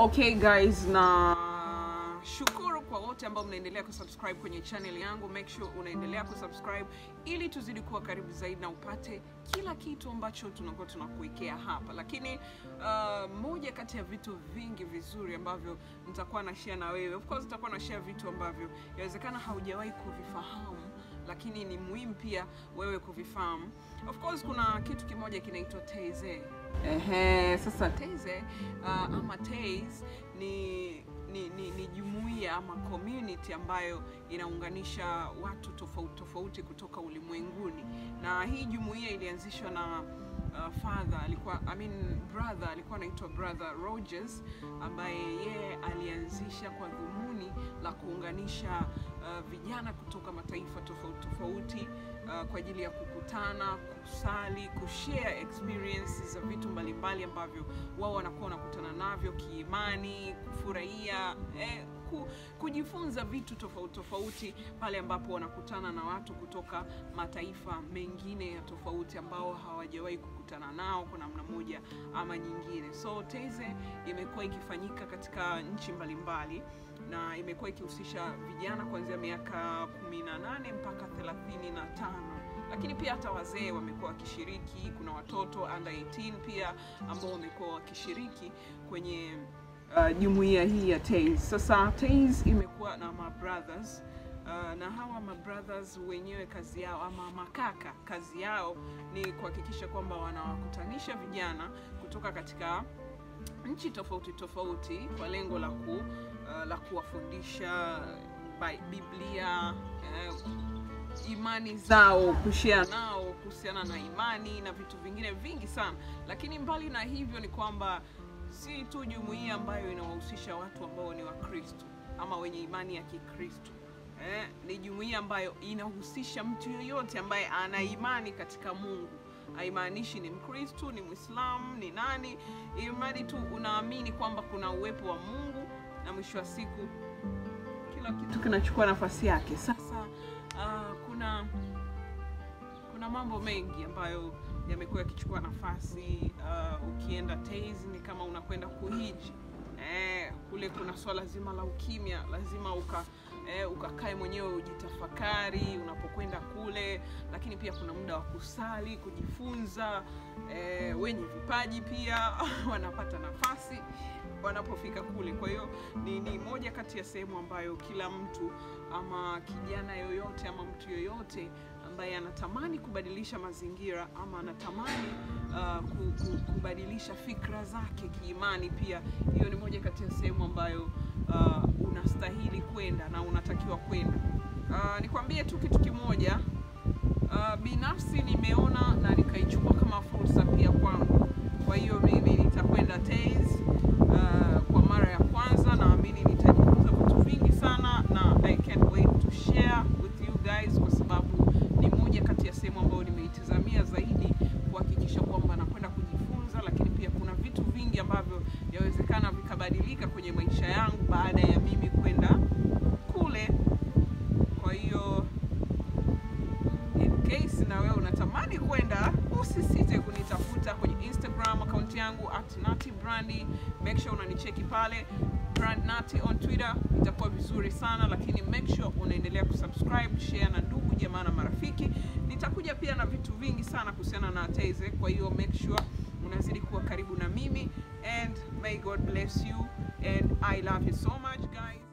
Okay guys, na shukuru kwa wote ambao mnaendelea kusubscribe kwenye channel yangu. Make sure unaendelea kusubscribe ili tuzidi kuwa karibu zaidi na upate kila kitu ambacho tunakuwa tunakuwekea hapa. Lakini uh, moja kati ya vitu vingi vizuri ambavyo nitakuwa na share na wewe, of course nitakuwa na share vitu ambavyo inawezekana haujawahi kuvifahamu lakini ni muhimu pia wewe kuvifahamu. Of course kuna kitu kimoja kinaitwa teize. Ehe, sasa teize uh, ama TAZE ni ni, ni, ni jumuiya ama community ambayo inaunganisha watu tofauti tofauti kutoka ulimwenguni, na hii jumuiya ilianzishwa na uh, father alikuwa I mean brother alikuwa anaitwa brother Rogers ambaye yeye alianzisha kwa dhumuni la kuunganisha uh, vijana kutoka mataifa tofauti tofauti uh, kwa ajili ya kukutana, kusali, kushare experiences za vitu mbalimbali ambavyo wao wanakuwa wanakutana navyo kiimani, kufurahia eh, kujifunza vitu tofauti tofauti pale ambapo wanakutana na watu kutoka mataifa mengine ya tofauti ambao hawajawahi kukutana nao kwa namna moja ama nyingine. So TEZE imekuwa ikifanyika katika nchi mbalimbali na imekuwa ikihusisha vijana kuanzia miaka 18 mpaka 35 lakini pia hata wazee wamekuwa wakishiriki. Kuna watoto under 18 pia ambao wamekuwa wakishiriki kwenye uh, jumuiya hii ya TAZE. Sasa TAZE imekuwa na mabrothers uh, na hawa mabrothers wenyewe kazi yao ama makaka, kazi yao ni kuhakikisha kwamba wanawakutanisha vijana kutoka katika nchi tofauti tofauti kwa lengo la ku, uh, la kuwafundisha Biblia eh, imani zao, kushia nao kuhusiana na imani na vitu vingine vingi sana. Lakini mbali na hivyo ni kwamba si tu jumuiya ambayo inawahusisha watu ambao ni Wakristo ama wenye imani ya Kikristo. Eh, ni jumuiya ambayo inahusisha mtu yoyote ambaye ana imani katika Mungu. Haimaanishi ni Mkristu, ni Mwislamu, ni nani, imradi tu unaamini kwamba kuna uwepo wa Mungu na mwisho wa siku kila kitu kinachukua nafasi yake. Sasa uh, kuna kuna mambo mengi ambayo yamekuwa yakichukua nafasi. Uh, ukienda TAZE ni kama unakwenda kuhiji. Eh, kule kuna swala zima la ukimya, lazima uka eh, ukakae mwenyewe ujitafakari unapokwenda kule, lakini pia kuna muda wa kusali, kujifunza. Eh, wenye vipaji pia wanapata nafasi wanapofika kule. Kwa hiyo ni, ni moja kati ya sehemu ambayo kila mtu ama kijana yoyote ama mtu yoyote ambaye anatamani kubadilisha mazingira ama anatamani uh, kubadilisha fikra zake kiimani, pia hiyo ni moja kati ya sehemu ambayo uh, unastahili kwenda na unatakiwa kwenda. Uh, nikwambie tu kitu kimoja uh, binafsi nimeona na nikaichukua kama fursa pia kwangu. Ambavyo yawezekana vikabadilika kwenye maisha yangu baada ya mimi kwenda kule. Kwa hiyo in case na wewe unatamani kwenda, usisite kunitafuta kwenye Instagram account yangu at Brandi. Make sure unanicheki pale Brand Nati on Twitter, itakuwa vizuri sana, lakini make sure unaendelea kusubscribe, share na ndugu jamaa na marafiki. Nitakuja pia na vitu vingi sana kuhusiana na Teze, kwa hiyo make sure unazidi kuwa karibu na mimi and may God bless you and I love you so much guys.